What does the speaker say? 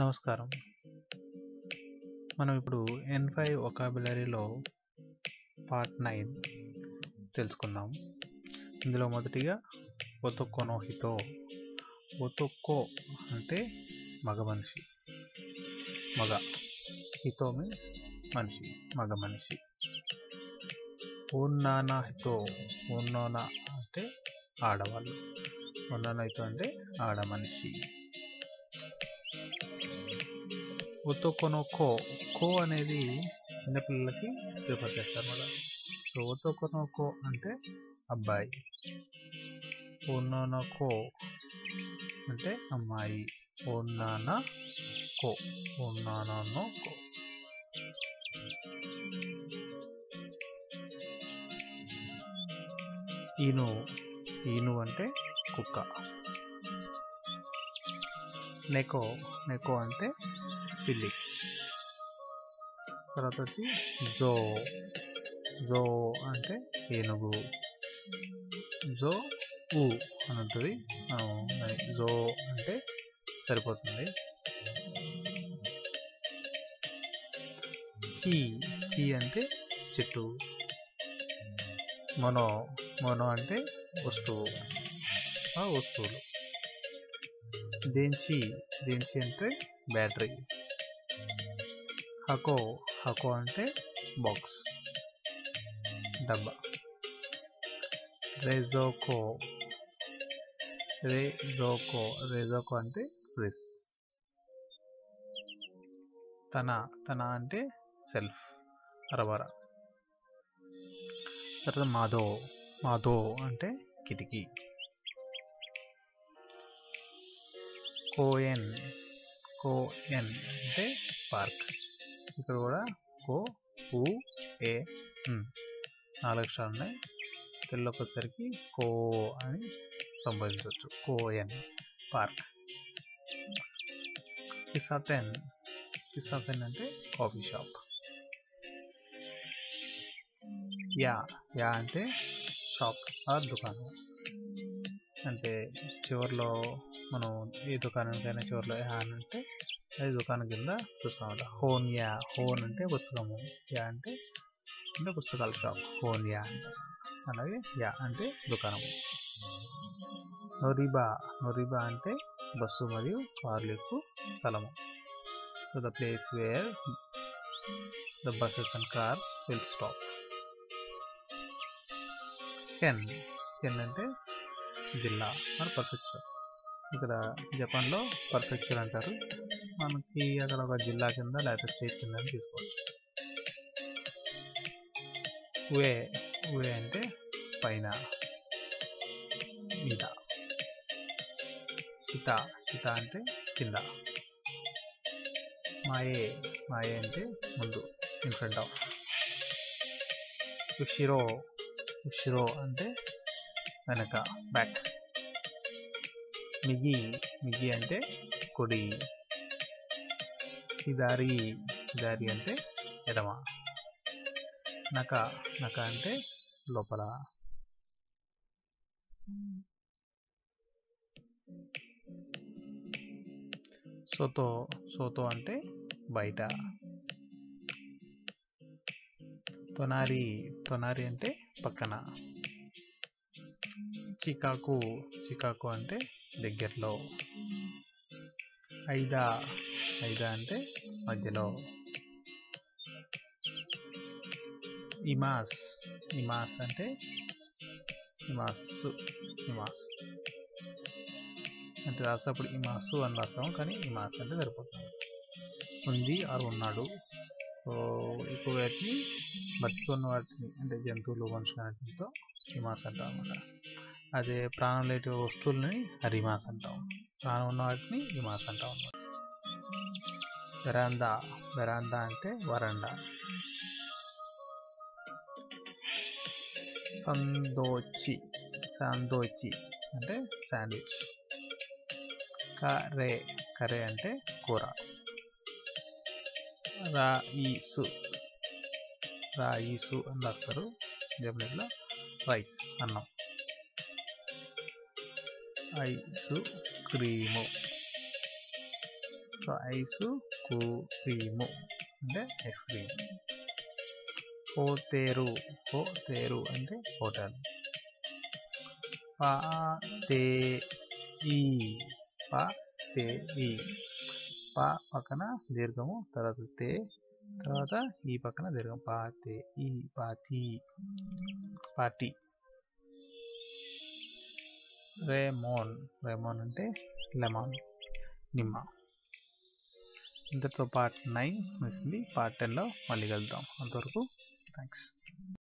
నమస్కారం. మనం ఇప్పుడు ఎన్ ఫైవ్ ఒకాబులరీలో పార్ట్ నైన్ తెలుసుకుందాం. ఇందులో మొదటిగా ఒతొక్కోనో హితో. ఒతొక్కో అంటే మగ మనిషి. మగ. హితో మీన్స్ మనిషి. మగ మనిషి. ఓన్నానా హితో. ఓన్నోనా అంటే ఆడవాళ్ళు. ఓన్నానా హితో అంటే ఆడ మనిషి. ఒతోకొనో కో. కో అనేది చిన్నపిల్లలకి ప్రిఫర్ చేస్తారన్నమాట. సో ఒతోకొనో కో అంటే అబ్బాయి. ఓన్నోనా కో అంటే అమ్మాయి. ఓన్నానా కో. ఓన్నానా కో. ఈను. ఈను అంటే కుక్క. నెకో. నెకో అంటే పిల్లి. తర్వాత వచ్చి జో. జో అంటే ఏనుగు. జో ఊ అని ఉంటుంది. జో అంటే సరిపోతుంది. కీ. కీ అంటే చెట్టు. మొనో. మొనో అంటే వస్తువు. ఆ వస్తువులు. దేంచి దేంచి అంటే బ్యాటరీ. హకో. హకో అంటే బాక్స్. డబ్బా. రేజోకో రేజోకో రేజోకో అంటే ప్రెస్. తన. తన అంటే సెల్ఫ్. అరవర. తర్వాత మాధో మాధో అంటే కిటికీ. కోయన్ కోయన్ అంటే పార్క్. ఇక్కడ కూడా కో ఊ ఏ ఎన్ నాలుగు అక్షరాలు ఉన్నాయి. తెలుగులోకి వచ్చేసరికి కో అని సంబోధించవచ్చు. Coen park. కిసాతెన్. కిసాతెన్ అంటే కాఫీ షాప్. యా. యా అంటే షాప్ ఆర్ దుకాణం. అంటే చివర్లో మనం ఏ దుకాణానికైనా చివర్లో యా అని అంటే అది దుకాణం కింద చూస్తామన్నమాట. హోన్ యా. హోన్ అంటే పుస్తకము. యా అంటే అంటే పుస్తకాల షాప్. హోన్ యా అలాగే యా అంటే దుకాణము. నొరిబా. నొరిబా అంటే బస్సు మరియు కార్లు ఎక్కువ స్థలము. So the place where the buses and car will stop. Can. కెన్ అంటే జిల్లా ఆర్ పర్ఫెక్చర్. ఇక్కడ జపాన్లో పర్ఫెక్చర్ అంటారు. మనకి అక్కడ ఒక జిల్లా కింద లేకపోతే స్టేట్ కింద అని తీసుకోవచ్చు. ఉయే. ఉయే అంటే పైన. మీద. సిత సిత అంటే కింద. మాయే. మాయే అంటే ముందు. In front of. ఉషిరో. ఉషిరో అంటే వెనక. బ్యాక్. మిగి. మిగి అంటే కుడి. దారి దారి అంటే ఎడమ. నక. నక అంటే లోపల. సోతో. సోతో అంటే బయట. తొనారి. తొనారి అంటే పక్కన. చికాకు. చికాకు అంటే దగ్గరలో. ఐదా. ఐదా అంటే మధ్యలో. ఇమాస్. ఇమాస్ అంటే ఇమాసు ఇమాస్. అంటే రాసేటప్పుడు ఇమాసు అని రాస్తాము. కానీ ఇమాస్ అంటే సరిపోతుంది. ఉంది ఆరు ఉన్నాడు. సో ఎక్కువ వాటిని బతికున్న వాటిని అంటే జంతువులు మనుషులన్నిటితో ఇమాస్ అంటారు అన్నమాట. అదే ప్రాణం లేని వస్తువులని హరిమాస్ అంటాం. ప్రాణం ఉన్న వాటిని ఇమాస్ అంటాం అన్నమాట. వెరాందా. వెరాందా అంటే వరండా. సందోచి. సందోచి అంటే శాండ్విచ్. కరే. కరే అంటే కూర. రాయిసు. రాయిసు అని రాస్తారు జపనీస్లో. రైస్ అన్నం. ఐసు క్రీము. సో ఐసు క్రీము. అంటే ఐస్ క్రీమ్. పోతేరు. పోతేరు అంటే హోటల్. పా తే ఈ పా తే ఈ పా పక్కన దీర్ఘము తర్వాత తే తర్వాత ఈ పక్కన దీర్ఘం పాతే ఈ పాతి. పాటి. రేమోన్. రేమోన్ అంటే లెమాన్ నిమ్మ. ఇంతటితో పార్ట్ నైన్ వచ్చింది పార్ట్ టెన్లో మళ్ళీ కలుద్దాం. అంతవరకు థ్యాంక్స్